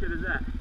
shit is that?